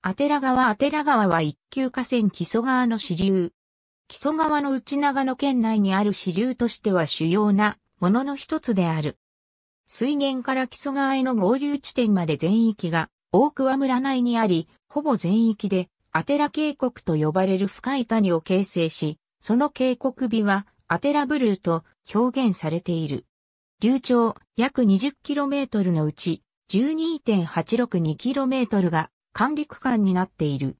アテラ川アテラ川は一級河川木曽川の支流。木曽川の内長野県内にある支流としては主要なものの一つである。水源から木曽川への合流地点まで全域が大桑村内にあり、ほぼ全域でアテラ渓谷と呼ばれる深い谷を形成し、その渓谷美はアテラブルーと表現されている。流長約 20km のうち 12.862km が管理区間になっている。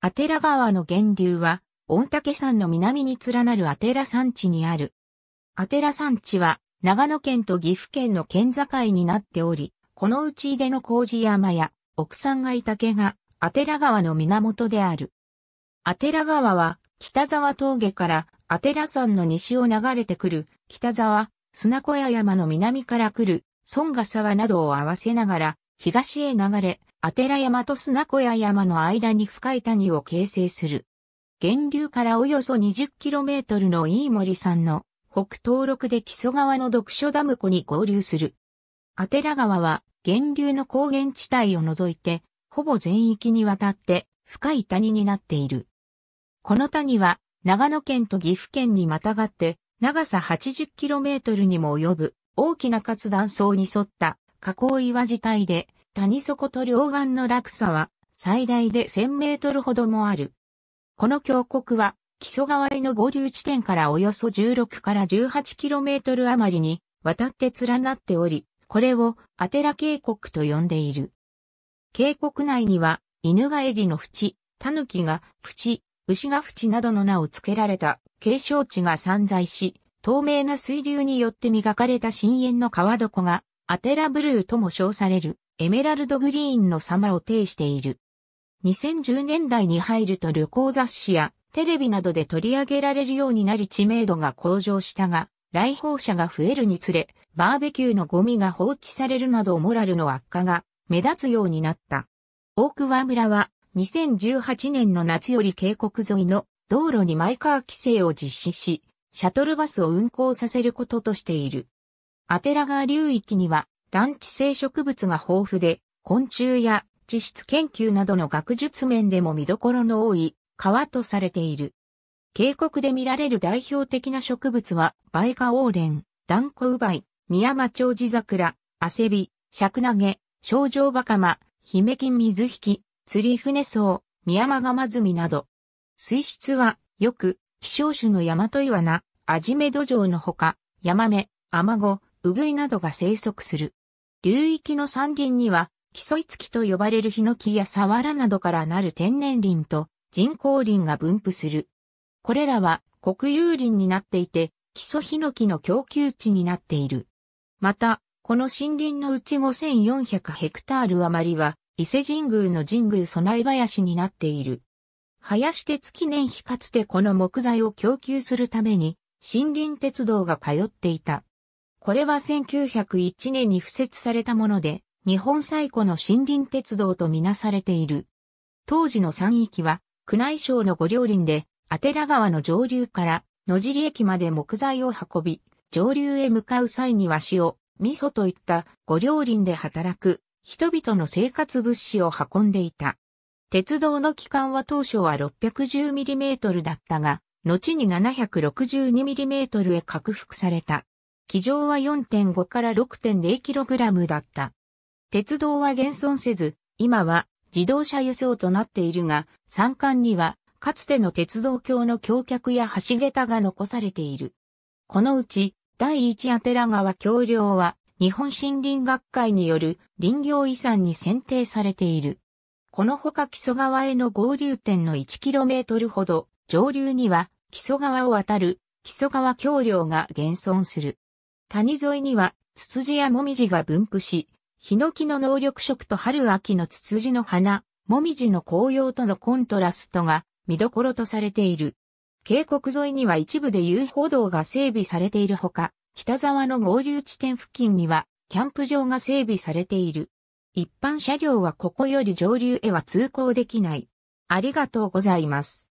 アテラ川の源流は、御嶽山の南に連なるアテラ山地にある。アテラ山地は、長野県と岐阜県の県境になっており、このうち出の麹山や奥山街岳がアテラ川の源である。アテラ川は北沢峠からアテラ山の西を流れてくる北沢、砂小屋山の南から来る孫ヶ沢などを合わせながら東へ流れアテラ山と砂小屋山の間に深い谷を形成する。源流からおよそ 20km の飯森山の北東六で木曽川の読書ダム湖に合流する。アテラ川は源流の高原地帯を除いて、ほぼ全域にわたって深い谷になっている。この谷は長野県と岐阜県にまたがって長さ 80km にも及ぶ大きな活断層に沿った河口岩地帯で谷底と両岸の落差は最大で1000メートルほどもある。この峡谷は木曽川への合流地点からおよそ16から18キロメートル余りに渡って連なっており、これをアテラ渓谷と呼んでいる。渓谷内には犬帰りの淵、狸が淵、牛が淵などの名を付けられた景勝地が散在し、透明な水流によって磨かれた深淵の川床がアテラブルーとも称されるエメラルドグリーンの様を呈している。2010年代に入ると旅行雑誌やテレビなどで取り上げられるようになり知名度が向上したが、来訪者が増えるにつれ、バーベキューのゴミが放置されるなどモラルの悪化が目立つようになった。大桑村は2018年の夏より渓谷沿いの道路にマイカー規制を実施し、シャトルバスを運行させることとしている。アテラ川流域には団地性植物が豊富で、昆虫や地質研究などの学術面でも見どころの多い川とされている。渓谷で見られる代表的な植物は、バイカオウレン、ダンコウバイ、ミヤマチョウジザクラ、アセビ、シャクナゲ、症状バカマ、ヒメキンミズヒキ、ツリフネソウ、ミヤマガマズミなど。水質は、よく、希少種のヤマトイワナ、アジメドジョウのほか、ヤマメ、アマゴ、ウグイなどが生息する。流域の山林には、木曽五木と呼ばれるヒノキやサワラなどからなる天然林と人工林が分布する。これらは国有林になっていて、基礎ヒノキの供給地になっている。また、この森林のうち5400ヘクタール余りは、伊勢神宮の神宮備え林になっている。林鉄記念碑かつてこの木材を供給するために、森林鉄道が通っていた。これは1901年に付設されたもので、日本最古の森林鉄道とみなされている。当時の山域は、宮内省の御料林で、アテラ川の上流から野尻駅まで木材を運び、上流へ向かう際には塩、味噌といった御料林で働く人々の生活物資を運んでいた。鉄道の期間は当初は 610mm だったが、後に 762mm へ拡幅された。基上は4.5から 6.0kg だった。鉄道は現存せず、今は自動車輸送となっているが、山間にはかつての鉄道橋の橋脚や橋桁が残されている。このうち、第一アテラ川橋梁は、日本森林学会による林業遺産に選定されている。このほか木曽川への合流点の 1km ほど、上流には木曽川を渡る木曽川橋梁が現存する。谷沿いには、ツツジやモミジが分布し、ヒノキの能力色と春秋のツツジの花、モミジの紅葉とのコントラストが見どころとされている。渓谷沿いには一部で遊歩道が整備されているほか、北沢の合流地点付近には、キャンプ場が整備されている。一般車両はここより上流へは通行できない。ありがとうございます。